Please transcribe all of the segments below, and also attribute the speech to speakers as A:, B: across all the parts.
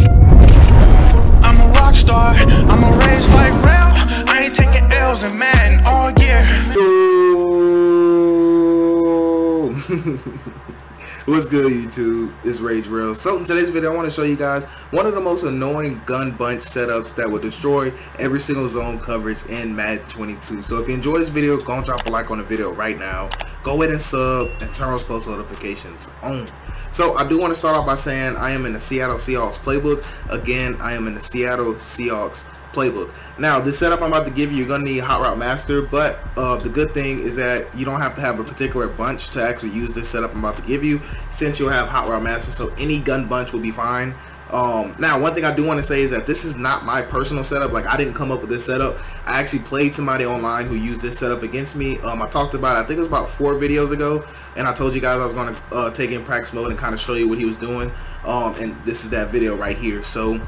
A: I'm a rock star, I'm a raised like rail. I ain't taking L's in Madden all year.
B: What's good YouTube? It's Rage Rell. So in today's video I want to show you guys one of the most annoying gun bunch setups that will destroy every single zone coverage in Madden 22. So if you enjoy this video, go and drop a like on the video right now. Go ahead and sub and turn those post notifications on. So I do want to start off by saying I am in the Seattle Seahawks playbook. Again, I am in the Seattle Seahawks playbook. Now, this setup I'm about to give you, you're gonna need Hot Route Master, but uh, the good thing is that you don't have to have a particular bunch to actually use this setup I'm about to give you, since you'll have Hot Route Master, so any gun bunch will be fine. Um, now, one thing I do want to say is that this is not my personal setup. Like, I didn't come up with this setup. I actually played somebody online who used this setup against me. Um, I talked about it, I think it was about four videos ago, and I told you guys I was going to uh, take in practice mode and kind of show you what he was doing. Um, and this is that video right here. So,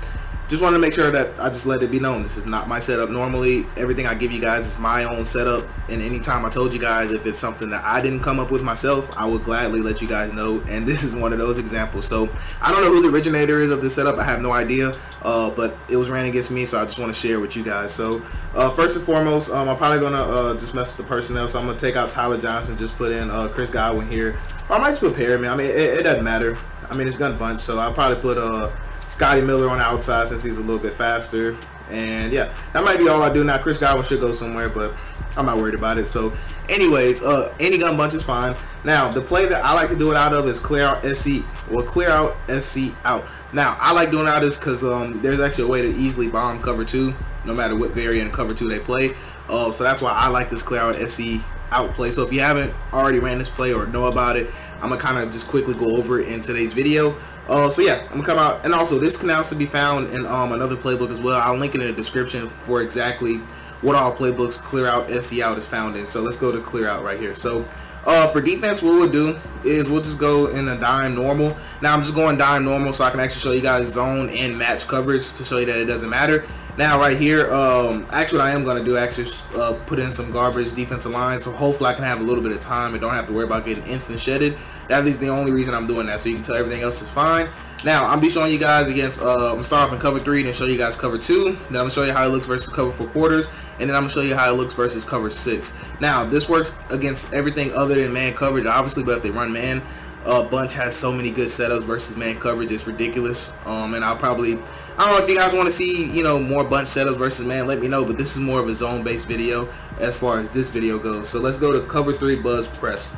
B: just want to make sure that I just let it be known. This is not my setup. Normally everything I give you guys is my own setup. And anytime I told you guys if it's something that I didn't come up with myself I would gladly let you guys know. And this is one of those examples. So I don't know who the originator is of this setup. I have no idea. Uh, but it was ran against me so I just want to share with you guys. So uh, first and foremost um, I'm probably gonna uh, just mess with the personnel. So I'm gonna take out Tyler Johnson just put in uh, Chris Godwin here. Or I might just put Perriman I mean it, it, doesn't matter. I mean it's gun bunch so I'll probably put uh Scotty Miller on the outside since he's a little bit faster. And yeah, that might be all I do now. Chris Godwin should go somewhere, but I'm not worried about it. So anyways, uh, any gun bunch is fine. Now, the play that I like to do it out of is clear out SE. Well, clear out SE out. Now, I like doing out this because um, there's actually a way to easily bomb cover two, no matter what variant of cover two they play. Uh, so that's why I like this clear out SE out play. So if you haven't already ran this play or know about it, I'm gonna kind of just quickly go over it in today's video. Uh, so yeah, I'm gonna come out, and also this can also be found in um, another playbook as well. I'll link it in the description for exactly what all playbooks clear out SE out is found in. So let's go to clear out right here. So uh, for defense, what we'll do is we'll just go in a dime normal. Now I'm just going dime normal so I can actually show you guys zone and match coverage to show you that it doesn't matter. Now right here, um, actually what I am going to do actually uh, put in some garbage defensive line. So hopefully I can have a little bit of time and don't have to worry about getting instant shedded. That is the only reason I'm doing that. So you can tell everything else is fine. Now I'm be showing you guys against, uh, I'm gonna start off in cover three, then show you guys cover two. Then I'm gonna show you how it looks versus cover four quarters, and then I'm gonna show you how it looks versus cover six. Now this works against everything other than man coverage, obviously, but if they run man, uh, Bunch has so many good setups versus man coverage. It's ridiculous. Um, and I'll probably, I don't know if you guys want to see, you know, more Bunch setups versus man, let me know. But this is more of a zone-based video as far as this video goes. So let's go to cover three Buzz Press.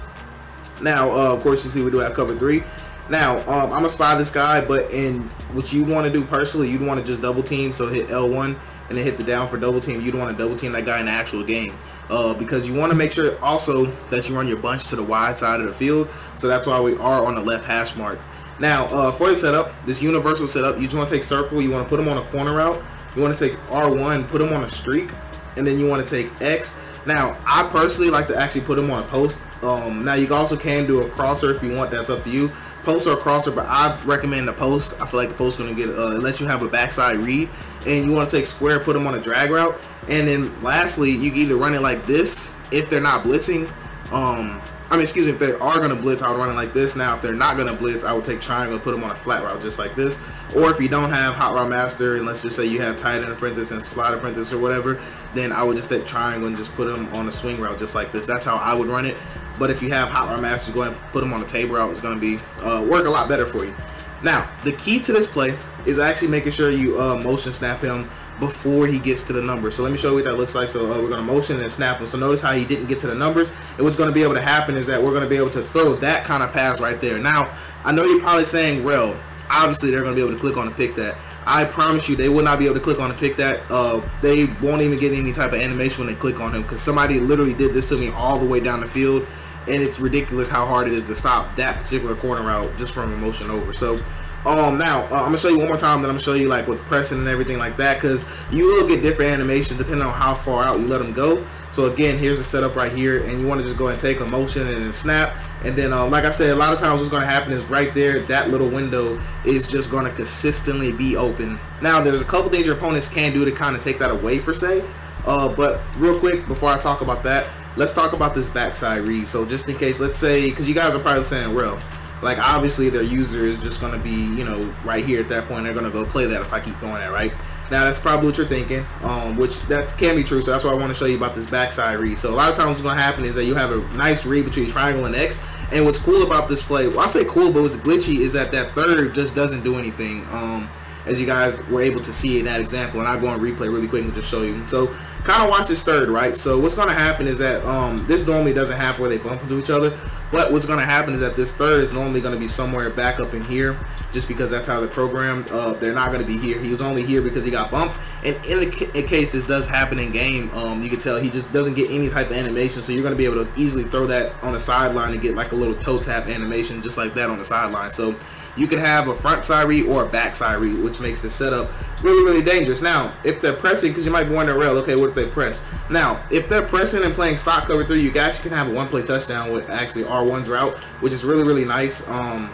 B: Now, uh, of course, you see we do have cover three. Now, um, I'm gonna spy this guy, but in what you want to do personally, you'd want to just double team. So hit L1 and then hit the down for double team. You'd want to double team that guy in the actual game uh, because you want to make sure also that you run your bunch to the wide side of the field. So that's why we are on the left hash mark. Now, uh, for the setup, this universal setup, you just want to take circle. You want to put them on a corner route. You want to take R1, put them on a streak, and then you want to take X. Now, I personally like to actually put them on a post. Um, now, you also can do a crosser if you want. That's up to you post or crosser, but I recommend the post. I feel like the post is going to get, uh, unless you have a backside read, and you want to take square, put them on a drag route. And then lastly, you can either run it like this if they're not blitzing. Um, I mean, excuse me, if they are going to blitz, I would run it like this. Now, if they're not going to blitz, I would take triangle, put them on a flat route just like this. Or if you don't have Hot Route Master, and let's just say you have tight end apprentice and slot apprentice or whatever, then I would just take triangle and just put them on a swing route just like this. That's how I would run it. But if you have Hot Route masters, go ahead and put them on the table route. It's going to be uh, work a lot better for you. Now, the key to this play is actually making sure you uh, motion snap him before he gets to the numbers. So let me show you what that looks like. So uh, we're going to motion and snap him. So notice how he didn't get to the numbers. And what's going to be able to happen is that we're going to be able to throw that kind of pass right there. Now, I know you're probably saying, well, obviously they're going to be able to click on and pick that. I promise you, they will not be able to click on and pick that. Uh, they won't even get any type of animation when they click on him because somebody literally did this to me all the way down the field, and it's ridiculous how hard it is to stop that particular corner route just from a motion over. So um, now, uh, I'm to show you one more time, then I'm to show you like with pressing and everything like that, because you will get different animations depending on how far out you let them go. So again, here's the setup right here, and you want to just go and take a motion and then snap. And then, uh, like I said, a lot of times what's going to happen is right there, that little window is just going to consistently be open. Now, there's a couple things your opponents can do to kind of take that away, for say. Uh, but real quick, before I talk about that, let's talk about this backside read. So just in case, let's say, because you guys are probably saying, well, like obviously their user is just going to be, you know, right here at that point. They're going to go play that if I keep throwing that, right? Now that's probably what you're thinking, um, which that can be true. So that's why I want to show you about this backside read. So a lot of times what's going to happen is that you have a nice read between triangle and X. And what's cool about this play, well I say cool, but what's glitchy is that that third just doesn't do anything. Um, as you guys were able to see in that example, and I'll go on replay really quick and just show you. So kind of watch this third, right? So what's going to happen is that um, this normally doesn't happen where they bump into each other, but what's going to happen is that this third is normally going to be somewhere back up in here, just because that's how they're programmed. Uh, they're not going to be here. He was only here because he got bumped. And in the in case this does happen in game, um, you can tell he just doesn't get any type of animation, so you're going to be able to easily throw that on the sideline and get like a little toe tap animation just like that on the sideline. So you can have a front side read or a back side read, which makes the setup really, really dangerous. Now, if they're pressing, because you might be wondering, Rell, okay, what if they press? Now, if they're pressing and playing stock cover three, you actually can have a one play touchdown with actually R1's route, which is really, really nice. Um,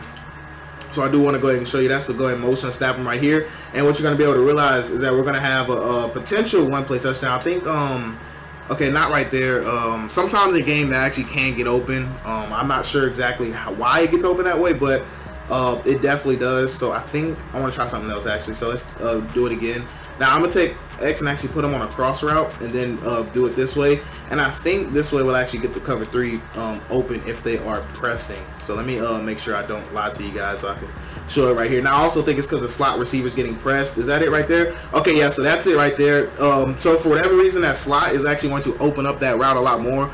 B: so I do want to go ahead and show you that. So go ahead and motion snap them right here. And what you're going to be able to realize is that we're going to have a, a potential one play touchdown. I think, um, okay, not right there. Um, sometimes a game that actually can get open. Um, I'm not sure exactly how, why it gets open that way, but uh, it definitely does. So I think I want to try something else actually. So let's uh, do it again. Now I'm gonna take X and actually put them on a cross route and then uh, do it this way. And I think this way will actually get the cover three um, open if they are pressing. So let me uh, make sure I don't lie to you guys so I can show it right here. Now I also think it's because the slot receiver is getting pressed. Is that it right there? Okay, yeah, so that's it right there. Um, so for whatever reason, that slot is actually going to open up that route a lot more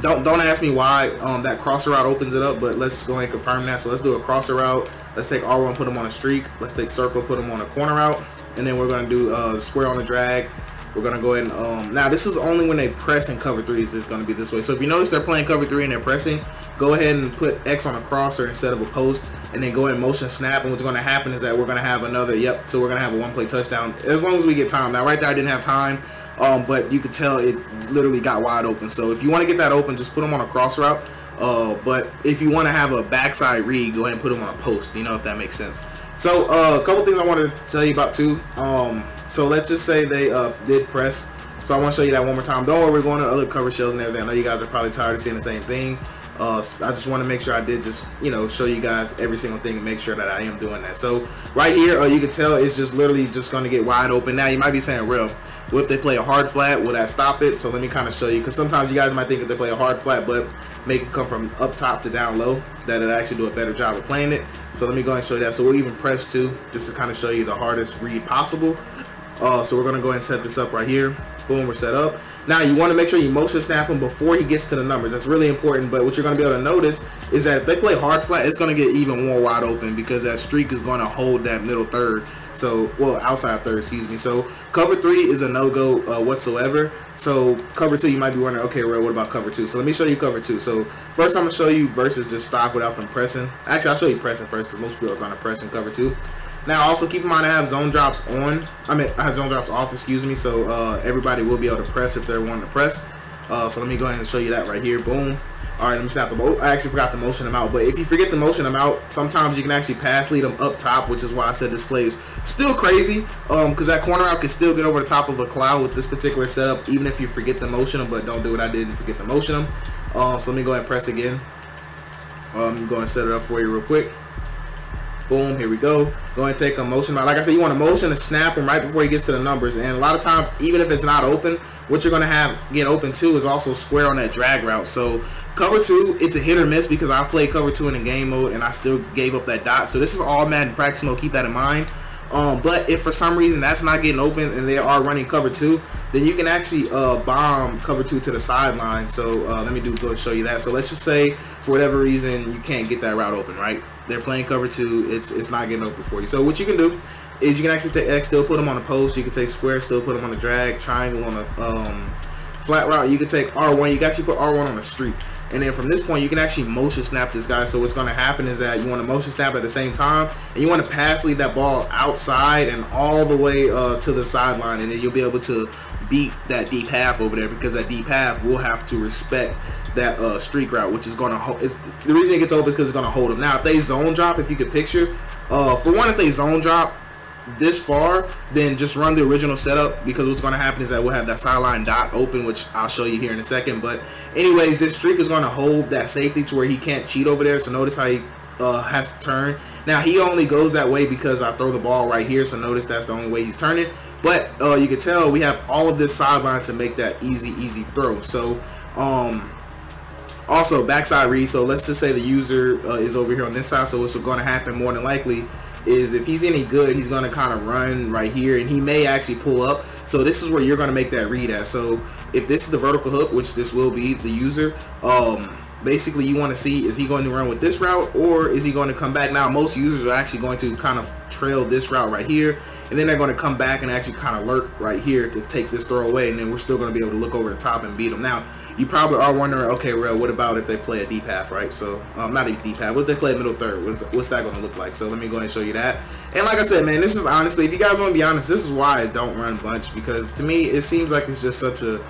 B: don't don't ask me why um, that crosser route opens it up, but let's go ahead and confirm that. So let's do a crosser route. Let's take R1, put them on a streak. Let's take circle, put them on a corner route, and then we're gonna do uh, square on the drag. We're gonna go ahead and um, now this is only when they press and cover three is this gonna be this way. So if you notice they're playing cover three and they're pressing, go ahead and put X on a crosser instead of a post, and then go ahead and motion snap. And what's gonna happen is that we're gonna have another. Yep. So we're gonna have a one play touchdown as long as we get time. Now right there I didn't have time. Um, but you could tell it literally got wide open. So if you want to get that open, just put them on a cross route. Uh, but if you want to have a backside read, go ahead and put them on a post. You know if that makes sense. So uh, a couple things I wanted to tell you about too. Um, so let's just say they uh, did press. So I want to show you that one more time. Don't worry, we're going to other cover shells and everything. I know you guys are probably tired of seeing the same thing. Uh, I just want to make sure I did just, you know, show you guys every single thing and make sure that I am doing that. So right here, uh, you can tell it's just literally just going to get wide open. Now you might be saying, Rell, what if they play a hard flat? Will that stop it? So let me kind of show you because sometimes you guys might think if they play a hard flat, but make it come from up top to down low, that it actually do a better job of playing it. So let me go and show you that. So we'll even press two just to kind of show you the hardest read possible. Uh, so we're going to go ahead and set this up right here. Boom, we're set up. Now you want to make sure you motion snap him before he gets to the numbers. That's really important. But what you're going to be able to notice is that if they play hard flat, it's going to get even more wide open because that streak is going to hold that middle third. So, well, outside third, excuse me. So cover three is a no-go uh, whatsoever. So cover two, you might be wondering, okay, well, what about cover two? So let me show you cover two. So first I'm going to show you versus just stop without them pressing. Actually, I'll show you pressing first because most people are going to press in cover two. Now, also keep in mind I have zone drops on. I mean, I have zone drops off, excuse me. So uh, everybody will be able to press if they're wanting to press. Uh, so let me go ahead and show you that right here. Boom. All right, let me snap the boat. I actually forgot to motion them out. But if you forget to motion them out, sometimes you can actually pass lead them up top, which is why I said this play is still crazy. Um, because that corner out can still get over the top of a cloud with this particular setup, even if you forget to motion them. But don't do what I did and forget to motion them. Um, so let me go ahead and press again. Um, go and set it up for you real quick. Boom, here we go. Go and take a motion. Like I said, you want a motion to snap him right before he gets to the numbers. And a lot of times, even if it's not open, what you're going to have get open too is also square on that drag route. So cover two, it's a hit or miss because I played cover two in the game mode and I still gave up that dot. So this is all Madden practice mode. Keep that in mind. Um, but if for some reason that's not getting open and they are running cover two, then you can actually uh, bomb cover two to the sideline. So uh, let me do go show you that. So let's just say for whatever reason you can't get that route open, right? They're playing cover two. It's it's not getting open for you. So what you can do is you can actually take X, still put them on a post. You can take square, still put them on a drag, triangle on a um, flat route. You can take R1. You can actually put R1 on a streak. And then from this point, you can actually motion snap this guy. So what's going to happen is that you want to motion snap at the same time, and you want to pass lead that ball outside and all the way uh, to the sideline, and then you'll be able to beat that deep half over there because that deep half will have to respect that uh, streak route, which is going to hold. The reason it gets open is because it's going to hold them. Now, if they zone drop, if you could picture, uh, for one, if they zone drop, this far, then just run the original setup because what's going to happen is that we'll have that sideline dot open, which I'll show you here in a second. But anyways, this streak is going to hold that safety to where he can't cheat over there. So notice how he uh, has to turn. Now he only goes that way because I throw the ball right here, so notice that's the only way he's turning. But uh, you can tell we have all of this sideline to make that easy, easy throw. So um, also backside read. So let's just say the user uh, is over here on this side. So what's going to happen more than likely is if he's any good, he's going to kind of run right here, and he may actually pull up. So this is where you're going to make that read at. So if this is the vertical hook, which this will be, the user, um, basically you want to see is he going to run with this route or is he going to come back now most users are actually going to kind of trail this route right here and then they're going to come back and actually kind of lurk right here to take this throw away and then we're still going to be able to look over the top and beat them now you probably are wondering okay Rell what about if they play a deep right so um, not a deep what if they play a middle third what's, what's that going to look like so let me go ahead and show you that and like i said man this is honestly if you guys want to be honest this is why i don't run bunch because to me it seems like it's just such a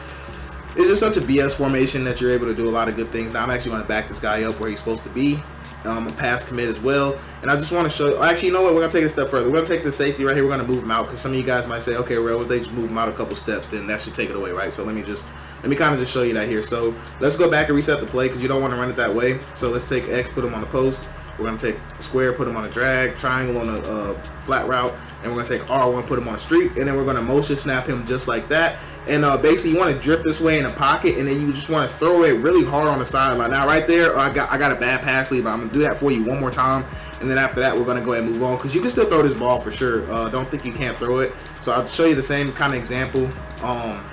B: it's just such a BS formation that you're able to do a lot of good things. Now I'm actually going to back this guy up where he's supposed to be. Um, pass commit as well. And I just want to show Actually, you know what? We're going to take it a step further. We're going to take the safety right here. We're going to move him out because some of you guys might say, okay, well, if they just move him out a couple steps, then that should take it away, right? So let me just let me kind of just show you that here. So let's go back and reset the play because you don't want to run it that way. So let's take X, put him on the post. We're going to take square, put him on a drag, triangle on a uh, flat route, and we're going to take R1, put him on a streak, and then we're going to motion snap him just like that. And uh, basically, you want to drift this way in a pocket, and then you just want to throw it really hard on the sideline. Now, right there, I got I got a bad pass lead, but I'm gonna do that for you one more time, and then after that, we're gonna go ahead and move on because you can still throw this ball for sure. Uh, don't think you can't throw it. So I'll show you the same kind of example. Um,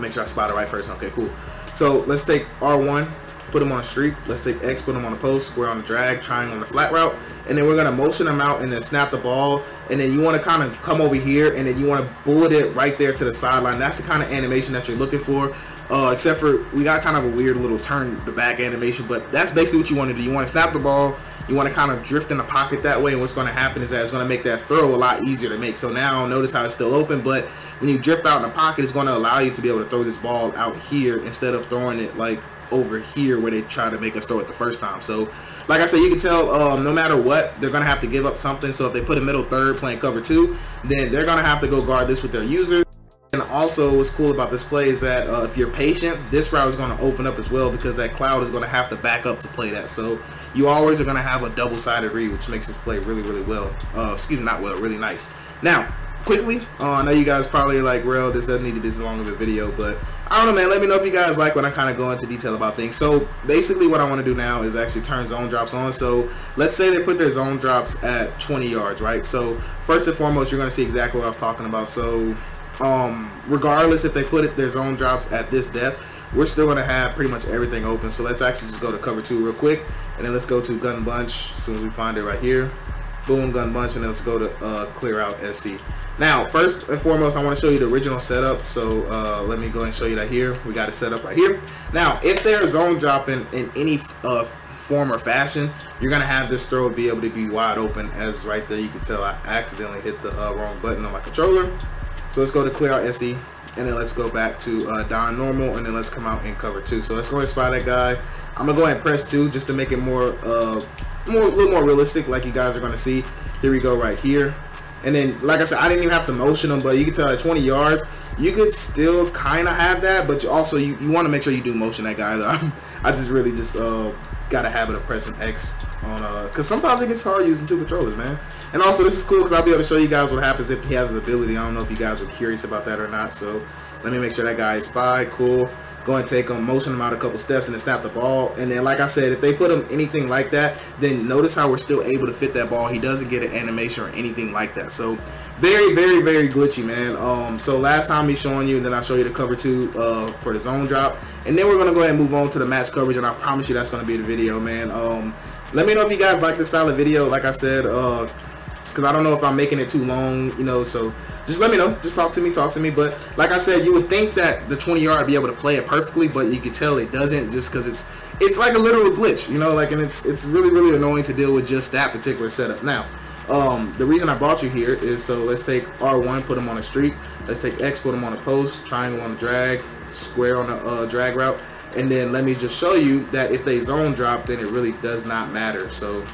B: make sure I spot the right person. Okay, cool. So let's take R1, put him on a streak. Let's take X, put him on a post, square on the drag, triangle on the flat route. And then we're going to motion him out and then snap the ball. And then you want to kind of come over here and then you want to bullet it right there to the sideline. That's the kind of animation that you're looking for. Uh, except for we got kind of a weird little turn the back animation. But that's basically what you want to do. You want to snap the ball. You want to kind of drift in the pocket that way. And what's going to happen is that it's going to make that throw a lot easier to make. So now notice how it's still open. But when you drift out in the pocket, it's going to allow you to be able to throw this ball out here instead of throwing it like over here where they try to make us throw it the first time. So, like I said, you can tell um, no matter what, they're going to have to give up something. So if they put a middle third playing cover two, then they're going to have to go guard this with their user. And also what's cool about this play is that uh, if you're patient, this route is going to open up as well because that cloud is going to have to back up to play that. So you always are going to have a double-sided read, which makes this play really, really well. Uh, excuse me, not well, really nice. Now, quickly. Uh, I know you guys probably like, Rell. this doesn't need to be this long of a video, but I don't know, man. Let me know if you guys like when I kind of go into detail about things. So basically what I want to do now is actually turn zone drops on. So let's say they put their zone drops at 20 yards, right? So first and foremost, you're going to see exactly what I was talking about. So um, regardless if they put it their zone drops at this depth, we're still going to have pretty much everything open. So let's actually just go to cover two real quick. And then let's go to gun bunch as soon as we find it right here boom gun bunch and let's go to uh, clear out SE now first and foremost I want to show you the original setup so uh, let me go and show you that here. We got it set up right here. Now if they're zone dropping in any uh, form or fashion you're gonna have this throw be able to be wide open as right there you can tell I accidentally hit the uh, wrong button on my controller. So let's go to clear out SE and then let's go back to uh, dime normal and then let's come out and cover two. So let's go and spy that guy. I'm gonna go ahead and press two just to make it more uh, more, a little more realistic, like you guys are going to see. Here we go right here. And then, like I said, I didn't even have to motion them, but you can tell at 20 yards, you could still kind of have that, but you also, you, you want to make sure you do motion that guy, though. I just really just uh, got a habit of pressing X on, uh, because sometimes it gets hard using two controllers, man. And also, this is cool because I'll be able to show you guys what happens if he has the ability. I don't know if you guys were curious about that or not, so let me make sure that guy is spy. Cool go and take them, motion them out a couple steps, and then snap the ball. And then, like I said, if they put him anything like that, then notice how we're still able to fit that ball. He doesn't get an animation or anything like that. So very, very, very glitchy, man. Um, so last time he's showing you, and then I'll show you the cover two uh, for the zone drop. And then we're going to go ahead and move on to the match coverage, and I promise you that's going to be the video, man. Um, let me know if you guys like this style of video. Like I said, because uh, I don't know if I'm making it too long, you know, so just let me know. Just talk to me, talk to me. But like I said, you would think that the 20 yard be able to play it perfectly, but you could tell it doesn't just because it's it's like a literal glitch, you know, like and it's it's really really annoying to deal with just that particular setup. Now, um, the reason I brought you here is so let's take R1, put them on a streak. Let's take X, put them on a post, triangle on a drag, square on a uh, drag route, and then let me just show you that if they zone drop, then it really does not matter. So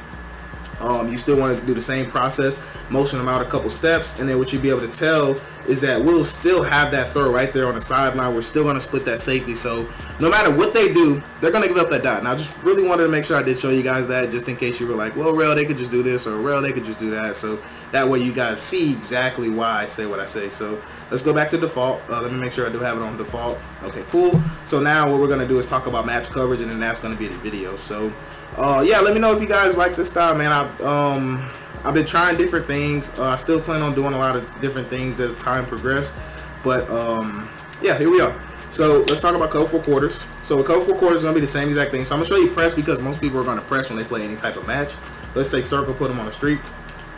B: um, you still want to do the same process. Motion them out a couple steps, and then what you'll be able to tell is that we'll still have that throw right there on the sideline. We're still going to split that safety. So no matter what they do, they're going to give up that dot. Now, I just really wanted to make sure I did show you guys that just in case you were like, well, Rell, they could just do this, or Rell, they could just do that. So that way you guys see exactly why I say what I say. So let's go back to default. Uh, let me make sure I do have it on default. Okay, cool. So now what we're going to do is talk about match coverage, and then that's going to be the video. So uh, yeah, let me know if you guys like this style, man. I um I've been trying different things. Uh, I still plan on doing a lot of different things as time progresses. But um, yeah, here we are. So let's talk about cover four quarters. So a cover four quarters is to be the same exact thing. So I'm to show you press because most people are going to press when they play any type of match. Let's take circle, put them on the street.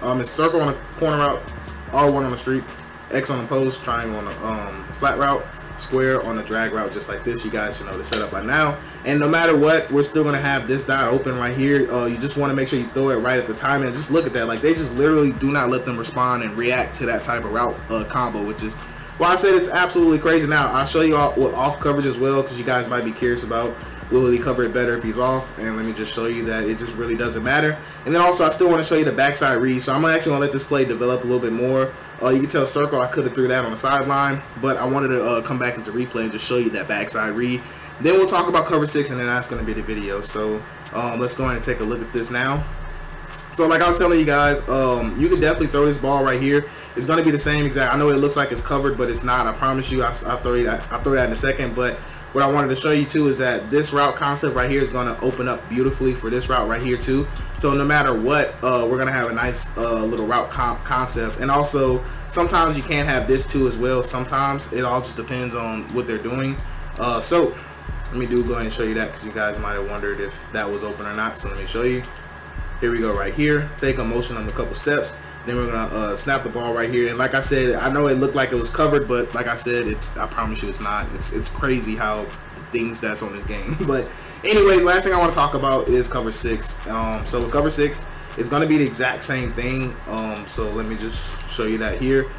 B: Um, it's circle on a corner route, R1 on the street, X on the post, triangle on a um, flat route, square on the drag route just like this. You guys should know the setup by now. And no matter what we're still going to have this dot open right here. Uh, you just want to make sure you throw it right at the time and just look at that. Like they just literally do not let them respond and react to that type of route uh, combo which is why I said it's absolutely crazy. Now I'll show you all with off coverage as well because you guys might be curious about will he cover it better if he's off and let me just show you that it just really doesn't matter and then also I still want to show you the backside read so I'm actually going to let this play develop a little bit more uh, you can tell circle I could have threw that on the sideline but I wanted to uh, come back into replay and just show you that backside read then we'll talk about cover six and then that's going to be the video so um, let's go ahead and take a look at this now so like I was telling you guys, um, you can definitely throw this ball right here. It's going to be the same exact. I know it looks like it's covered, but it's not. I promise you. I, will throw that. I'll throw that in a second. But what I wanted to show you too is that this route concept right here is going to open up beautifully for this route right here too. So no matter what, uh, we're going to have a nice uh, little route concept. And also, sometimes you can't have this too as well. Sometimes it all just depends on what they're doing. Uh, so let me do go ahead and show you that because you guys might have wondered if that was open or not. So let me show you. Here we go right here. Take a motion on a couple steps. Then we're gonna uh, snap the ball right here. And like I said, I know it looked like it was covered, but like I said, it's I promise you it's not. It's it's crazy how things that's on this game. but anyways, last thing I want to talk about is cover six. Um, so with cover six, it's gonna be the exact same thing. Um, so let me just show you that here.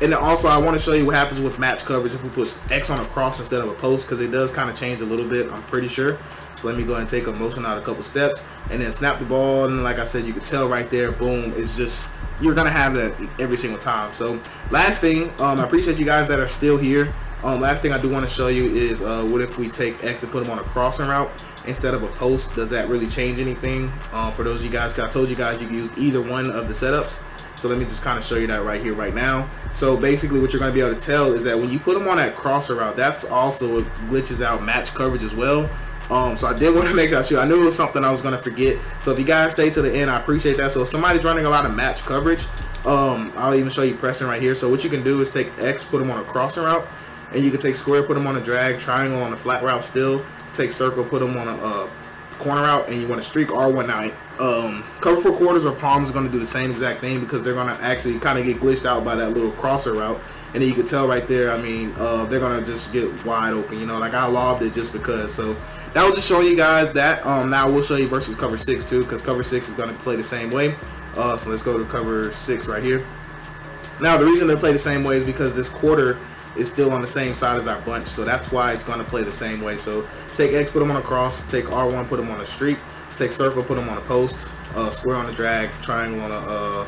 B: And then also I want to show you what happens with match coverage if we put X on a cross instead of a post because it does kind of change a little bit. I'm pretty sure. So let me go ahead and take a motion out a couple steps and then snap the ball. And like I said, you can tell right there, boom, it's just you're gonna have that every single time. So last thing, um, I appreciate you guys that are still here. Um, last thing I do want to show you is uh, what if we take X and put them on a crossing route instead of a post? Does that really change anything? Uh, for those of you guys, I told you guys you can use either one of the setups. So let me just kind of show you that right here, right now. So basically what you're going to be able to tell is that when you put them on that crosser route, that's also what glitches out match coverage as well. Um, so I did want to make sure I knew it was something I was going to forget. So if you guys stay to the end, I appreciate that. So if somebody's running a lot of match coverage, um, I'll even show you pressing right here. So what you can do is take X, put them on a crossing route, and you can take square, put them on a drag, triangle on a flat route still, take circle, put them on a uh, corner route, and you want to streak R1 now. Um, cover four quarters or palms are going to do the same exact thing because they're going to actually kind of get glitched out by that little crosser route. And then you can tell right there, I mean, uh, they're going to just get wide open. You know, like I lobbed it just because. So that was just showing you guys that. Um, now we'll show you versus cover six too because cover six is going to play the same way. Uh, so let's go to cover six right here. Now the reason they play the same way is because this quarter is still on the same side as our bunch. So that's why it's going to play the same way. So take X, put them on a cross. Take R1, put them on a streak. Take circle, put them on a post. Uh, square on a drag. Triangle on a uh,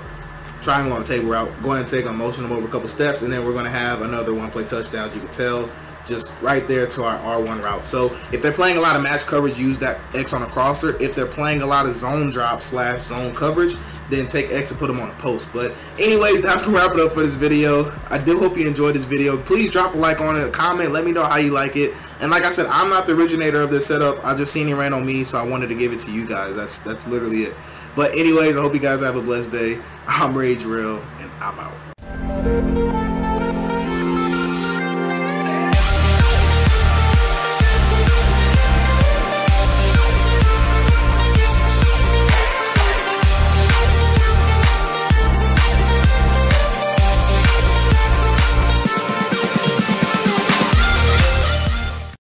B: triangle on a table route. Go ahead and take them, motion them over a couple steps, and then we're going to have another one play touchdowns. You can tell just right there to our R1 route. So if they're playing a lot of match coverage, use that X on a crosser. If they're playing a lot of zone drop slash zone coverage, then take X and put them on a post. But anyways, that's gonna wrap it up for this video. I do hope you enjoyed this video. Please drop a like on it, comment, let me know how you like it. And like I said, I'm not the originator of this setup. I just seen it ran on me, so I wanted to give it to you guys. That's that's literally it. But anyways, I hope you guys have a blessed day. I'm Rage Rell, and I'm out.